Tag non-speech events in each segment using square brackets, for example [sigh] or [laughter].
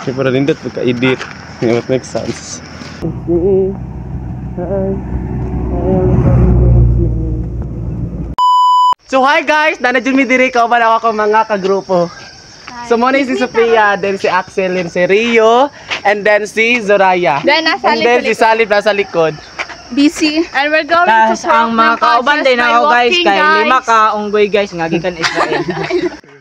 Kasi para nindot pagka-edit. It makes sense. So hi guys, nanadyan mi diri ka man ako mga kagrupo. So muna si Sophia, then si Axel, then si Rio, and then si Zoraya. Then, nasa and then likod. si Salib nasa likod. busy. And we're going Tas to ang mga kauban din ako guys kay lima ka. ka unggoy guys nga gikan Israel. [laughs]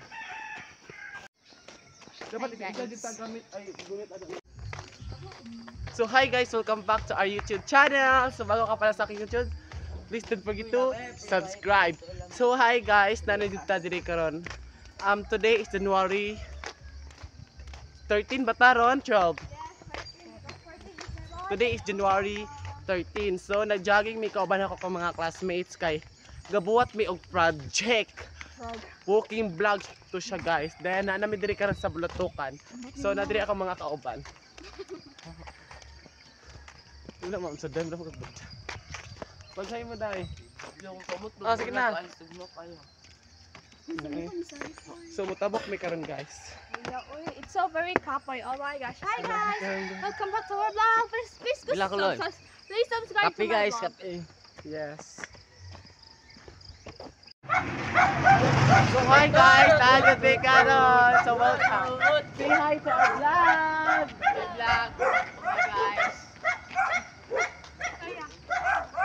So hi guys, welcome back to our YouTube channel. So bago ka pala sa aking YouTube, please don't forget to subscribe. So hi guys, nanay dito diri karon. Um today is January 13 ba taron? 12. Today is January 13. So nag-jogging mi kauban ako kong mga classmates kay gabuhat mi og project. Walking vlog to siya guys. Then na nami diri karon sa Bulutukan. So na diri ako mga kauban. Wala ma'am, sa dam ako kabot. Pagsahin mo dahil. Ah, sige na. So, mutabok may karon guys. It's so very kapoy. Oh my gosh. Hi guys. Welcome back to our vlog. Please, please, subscribe. Please subscribe Kape to my guys, vlog. kape. Yes. So, hi guys! Tayo si karon. So, welcome. Say hi to our vlog. Vlog. Hi guys.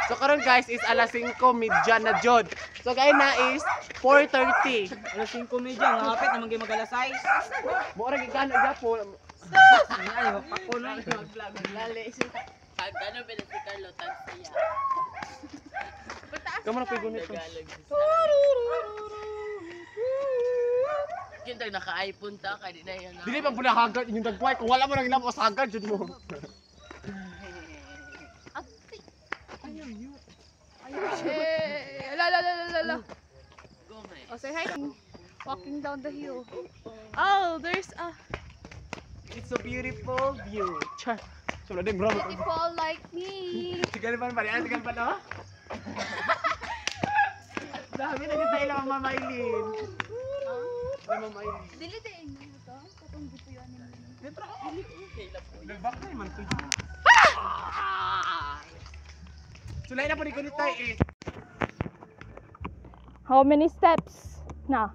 So, karon guys is alas 5 midya na jod. So, kaya na is 4.30. Alas 5 medya nga kapit naman gyud magala size. Mura gigano iya po. Ay magpakulo. Kamu na po gunit ko. Kita naka-iPhone ta kay di na yan. Dili pa puna hagard inyong dagway. Kung wala mo nang sa hagard, jud mo. Hey, la la la la la la. Go may. Oh, say hi. Walking down the hill. Oh, there's a It's a beautiful view. Char. People like me. Tigal pa ba? Ano tigal pa no? Dami na kita ilang mamailin. Ilang mamailin. Dili din mo to. Katong dito yun. Dito ako. Nagbak na man to. Sulay na po ni kulit tayo eh. How many steps? Na.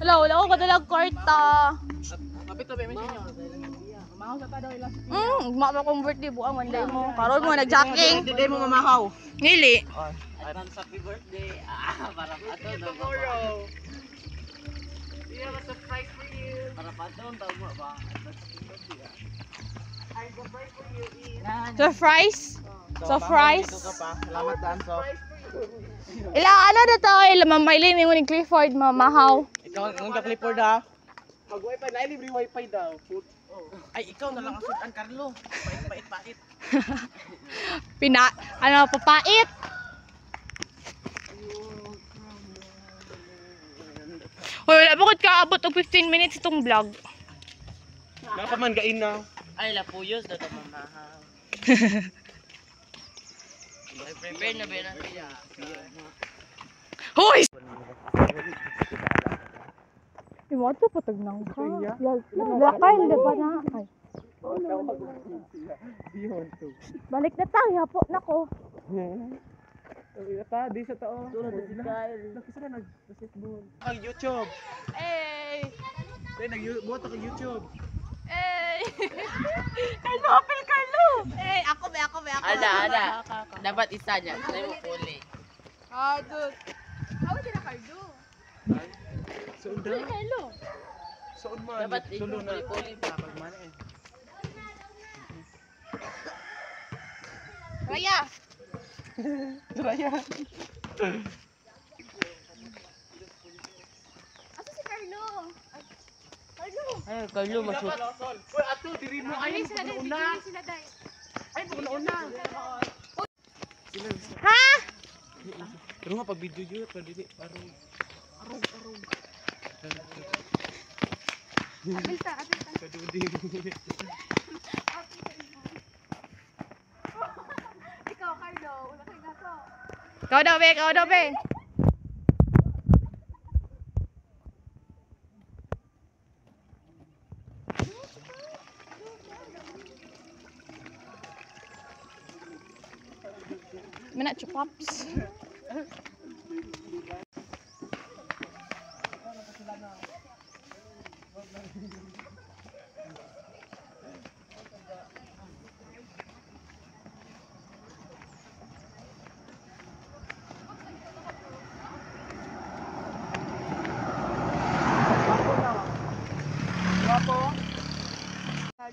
Hello, wala ko kadalag kwarta. Kapit to, may sinyo. Mahaw sa tadaw ilang. Mm, mama kong birthday buang day mo. Karon mo nag-jacking. Hindi mo mamahaw. Nili. Advance happy birthday. Ah, para pa to. Tomorrow. We have a surprise for you. Para pa to taw mo ba? Surprise? Surprise? Salamat Dan so. Ila ano na to? Ila mamailin mo ni Clifford mamahaw. Ikaw ang ka Clifford ha. Mag wifi na libre wifi daw. Ay ikaw na lang ang sudan Carlo. Pait pait. Pina ano papait. Hoy, wala bakit kaabot og 15 minutes itong vlog. Napa man gain na. Ay la puyos daw ta mamahaw. [laughs] Ay prepare na ba na siya? Hoy! Imo to patag nang ka. Lakay na ba na? Ay. Balik na tayo po nako. Ta, di sa tao. Laki sa nag basketball. Ang YouTube. Eh. Tay nag buhat ako YouTube. Eh. Apel Carlo. Eh, ako be, ako be, ako. Ako, ako. Dapat isa niya. Sanay mo puli. Ah, dude. How did I Carlo? So Hey, da. Carlo. So man. Dapat tulo na. puli pa pag man eh. Raya. [laughs] Raya. Asa si Carlo? Carlo. Ay, Carlo masuk. Uy, ato diri mo ay sila bigyan sila dai. Ay, una-una. Ha? Pero nga, pag-video yun, pero dili, parang... Arog, arog. Abilta, abilta. Kadudi. Ikaw, Carlo. Una kayo na to. Ikaw daw, be. Ikaw daw, be. Mana chupaps.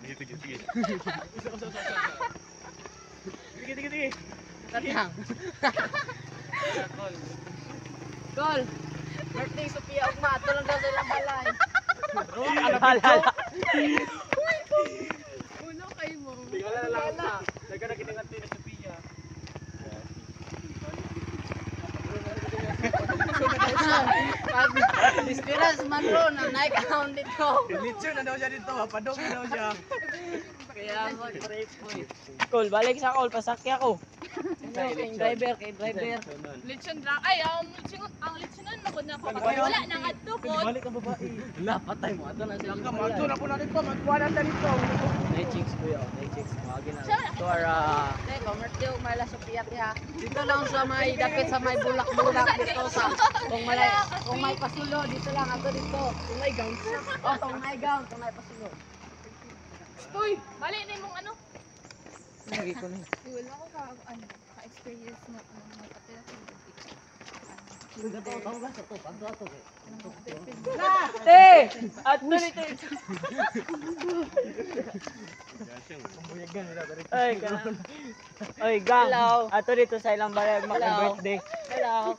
Sige, sige, sige. Isa. [laughs] Sige, sige, sige. Tatang. Call. Birthday Sophia Ugma. Ito lang daw sa ilang balay. Halala. Uno kayo mo. Tingala na lang na. Daga na sa Pia. Pag disperas man ro na naik-account dito. Lechon na daw siya dito. Padong na daw siya. Kaya eh. Call, balik sa call. Pasakya ko. Kay driver, kay driver. Lechon lang. Ay, ang lechon, ang lechonan mo na ko. Wala nang adto ko. Balik ang babae. [laughs] Wala, patay mo. Ito na sila. Ang kamagto na po natin po. Magkuhanan na dito. Nay-chicks ko yun. Nay-chicks. Mawagin na. To our, uh, Te, commerce yung Marla Sophia, tiha. Dito lang sa may, dapit sa may bulak-bulak [laughs] dito sa, kung may, kung may pasulo, dito lang, ako dito. Kung may gown. Oh, kung may gown, kung may pasulo. Uy, bali na mong ano? Lagi ko na. Wala ko ka, ano, ka-experience mo. Ano, may kapila sa Gato, tao ba sa to? Pagdo ato eh. Te! At te. Ay, kana. Oy, gang. Hello. Ato dito sa ilang Hello. mag-birthday. Hello.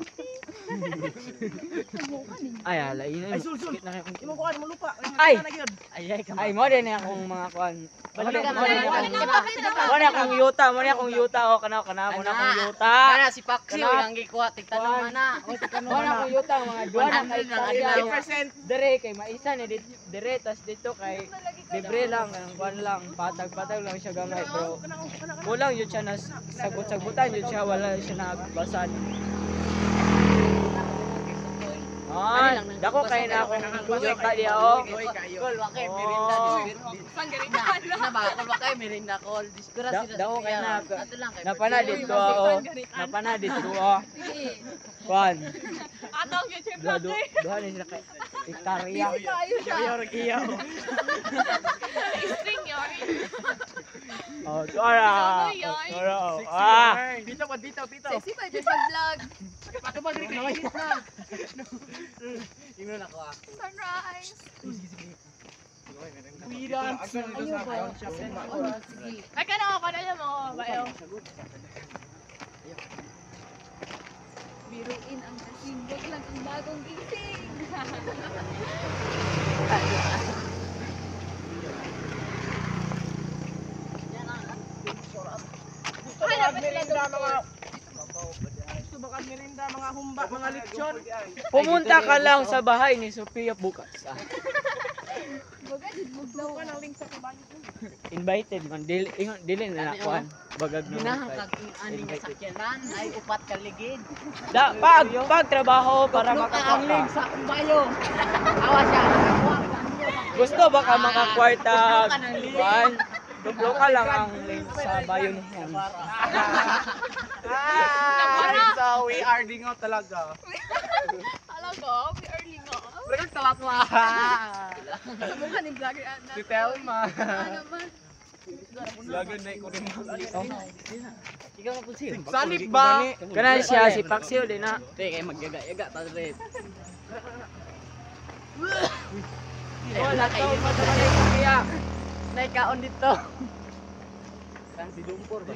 Ay, ala. Ay, sul, sul. Imo ko mo lupa. Ay! Ay, ay, mo din akong mga kuan. Balik ka akong yuta, mo akong yuta o kana kana mo akong yuta. Kana si Paxi, walang gikuha, tigtanong mana. Mo na akong yuta mga duwa na kay 100 lang, Talia. adlaw. 50%. Dire kay maisa ni dire tas dito kay libre lang kanang kuan lang patag-patag lang siya gamay bro. Kulang yun siya na sagot-sagutan yun siya wala siya nagbasan. Ah, dako kay na akong yuta diya oh. Kol, wakay, merinda, Oh. dispiro. Saan galing Na, ba, kol, wakay, merinda, kol. Sila dako kay na kay napana dito oh. Napana dito oh. Kuan. Atong YouTube Duha du- vlogger. duha ni sila kay siya. Iyaw. String yun. Oh, tuara. Ano yun? Oh, tuara. oh. Ah. Dito pa, dito, dito. Sexy pa dyan sa vlog. Pato ba, dito na. Ino na ko ah. Sunrise. We dance. Ayun ba? Sige. Ay, ka na ako. Kanala mo. Bayo. Biruin ang kasing. Wag lang ang bagong gising. [laughs] Hanap pa sila Merinda, mga... Subakan merinda, mga humba, mga lechon. Pumunta ka lang sa bahay ni Sophia bukas. Ah. Invited man dili ingon dili na nakuan. Bagag na. Ginahang kag aning sakyanan ay upat ka ligid. Da pag pag trabaho para makakwarta. sa kumbayo. Awa siya. Gusto ba ka makakwarta? Tuklo ka lig. Kuan. Tuklo ka lang ang sa bayon niyan. Ah, so we are dingaw talaga. Ko, we early nga. Berkat tawag mo. Ka ni vlogger Ana. Si Telma. Ano man? Lagan na ko rin. Ikaw na pulsi. Salip ba? Kana siya si Paxio din na. Te kay magyaga-yaga ta rin. Wala ka pa sa Sophia. Naikaon dito. Kan si Dumpor ba?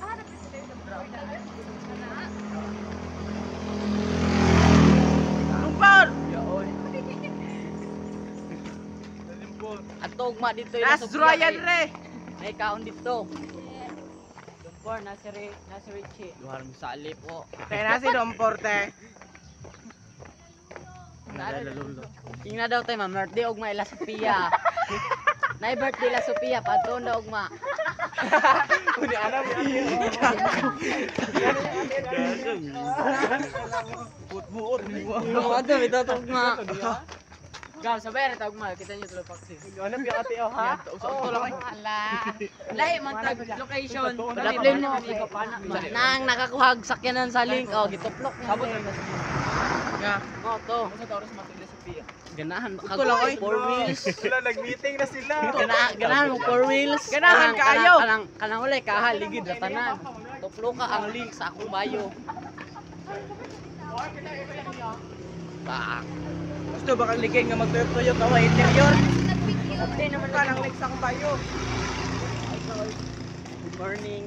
Hanap pa sila sa vlogger. Lumpar! At tugma dito As Ryan re. Naikaon dito. Dumpor na si Ri- na si Richie. Luhar mo salip ko. Kaya na si Domporte. King na daw tayo ma birthday og ma ila Sophia. [laughs] Nay birthday la Sophia padton daw ma. Uni [laughs] alam Buot-buot ni mo. Ano bitaw tog ma. Gam sabay ra tawag ma kita niyo tulo paksi. Ano pi ate oh ha? Usap to lang ay. Ala. Lahi man tag location. Daplin mo ko pana. Nang nakakuhag sakyanan sa link oh gituplok. Sabot Nga. Mo to. Sa Taurus Matilde Sophia. Ganahan Ito lang ay. four wheels. Wala nag-meeting na sila. [laughs] Gana, ganahan mo four wheels. Ganahan kaayo. Kanang kanang, uli kaha ligid ra tanan. Tuplo ka ang link sa akong bayo. Bang. Gusto ba kang ligay nga magtuyo-tuyo ka wa interior? Hindi naman ka lang sa akong bayo. Good morning.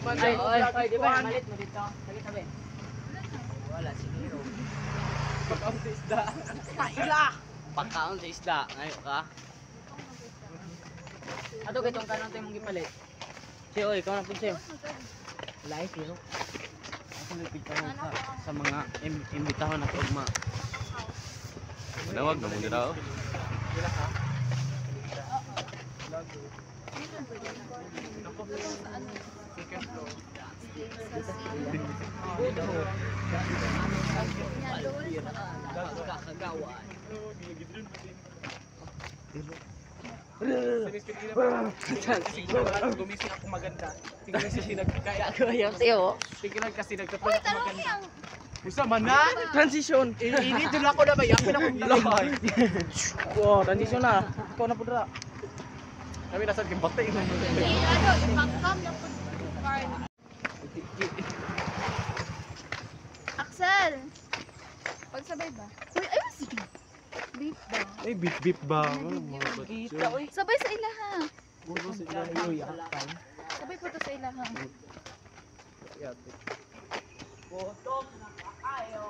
Ay, di ba? Malit mo dito. Sige, tabi. Wala, siguro. Pag-am sa isda. Pagkaon sa isda. Ngayon ka. Ato kay tong kanon tayo mong gipalit. Si oy, ikaw na po siya. Live yo. Ako nagpita mo sa, sa mga im imbitahan na tugma. Manawag na mo dira oh. Kakagawan. Gumising ako maganda. Tingnan kasi siya nagkaya. Kaya siyo. Tingnan kasi nagtapos Uy, tanong niyang. Busa manan. Transition. Ini dun ako na ba? Yakin ako bilay. Wow, transition na. Ikaw na po dira. Kami nasa gimbate. Si ano, ipang-cam na po. Axel! Pagsabay ba? Uy, ayun sige. Beef ba? Ay, beep beep ba? Kita oy. Sabay sa ilaha. Ay, Sabay po to sa ilaha. Gutom na kaayo.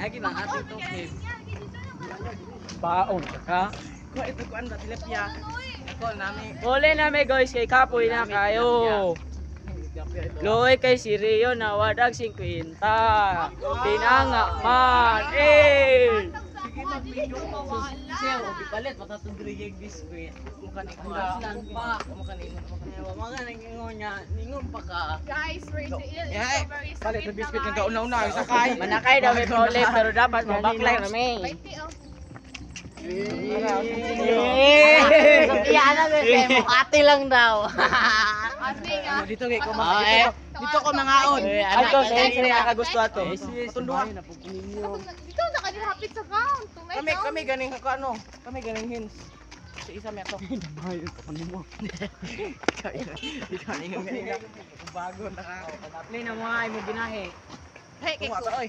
Kaya gina ating tukip. Baon ka. Ko ito kuan ba tilapia? Ako nami. Uli na may guys kay kapoy na kayo. Loy kay si Rio na wadag 50. Tinanga man. Eh. Siya, o gipalit matatundriyeg biskuit. Mukha ni Kulaslan pa. Mukha ni Ewa mga ningon niya, ningon pa ka. Guys, we're the ill. Yeah, Palit ng biscuit ng kauna-una. Sakay. Manakay daw may paulit pero dapat mabaklay rami. Baiti, oh. Iya na mukati lang daw. Ate nga. Dito kay ko eh. Dito ko mangaon. Eh, Ato anak, sa sila nakagusto ato. Tunduhan. Ikaw na kanil hapit sa count. Tumay Kami kami ganing ko ano? Kami ganing hins. Si isa meto. Bayo ka kanimo. Ikaw ning ganing bago naka. Play na mga imo ginahe. Hey, kay Kumata oy.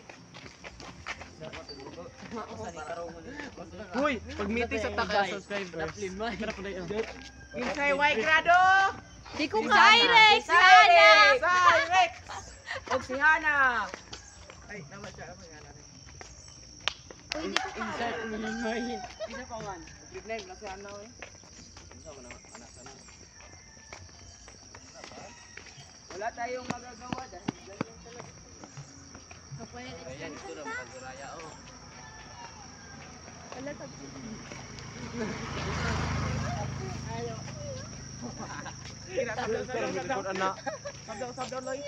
Hoy, pag meeting sa taka subscribers. Kinsay way grado. Di ko Kyrex, Hana! Cyrex. Og si Hana. Ay, naman siya. Naman siya. Uy, di ko Kyrex. Isa pa man. Big name na si Ana oy. Wala tayong magagawa dahil ganyan talaga. Ayan, ito na maguraya oh. Wala tag- [laughs] Sa ana. Sabdaw sabdaw loy.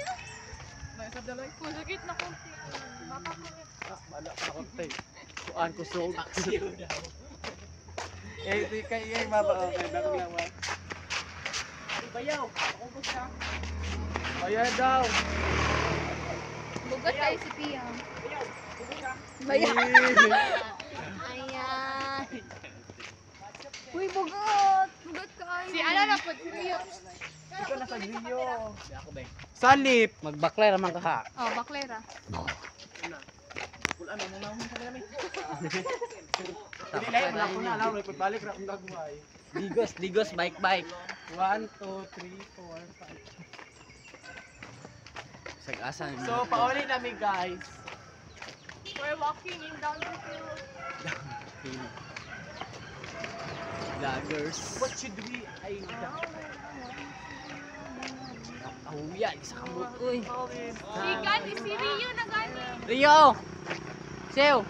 Na sabdaw loy. Kusagit na konti. Makakulit. Wala pa tay. Kuan ko sold. Eh, di kay kay baba okay, dako lang wa. Bayaw. Ako daw. Bugat tayo si Pia. Ayan. Uy, bugat! Bugat kayo. Si ano na po, si Rio. Salip. Magbakla naman ka ha. Oh, baklera. Hindi na, wala ko na. May balik na akong nagbuhay. Digos, digos, bike, bike. 1, 2, 3, 4, 5. Sag-asa. So, pauli namin guys. We're walking in down the hill. Vloggers. What should we? Ay, Oh, yan. Isa ka mo. Uy. Si Gani, si Rio na Gani. Rio! Sew!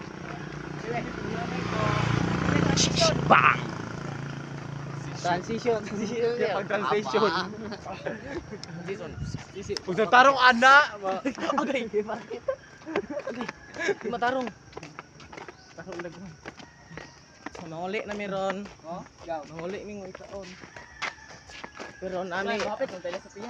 Bang! Transition. Transition. Pag transition. Transition. Na tarong ana. Okay? Okay. Matarong. Tarong nagbuhay. So, nahuli na meron. Oh, gaw. Nahuli ming itaon. Pero nami, Kapit ng tele sa piya.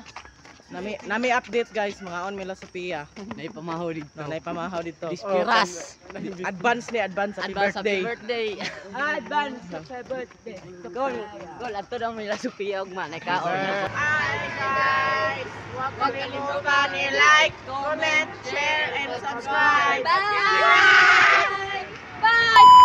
Nami nami update guys mga on Mila Sophia. Nay pamahaw dito. Nay pamahaw dito. Dispiras. Oh, advance ni advance happy advance birthday. Happy birthday. Ah, advance happy birthday. Gol. Gol adto daw Mila Sophia og manay ka. Hi guys. Huwag kalimutan i-like, comment, share and subscribe. Bye. Bye. Bye.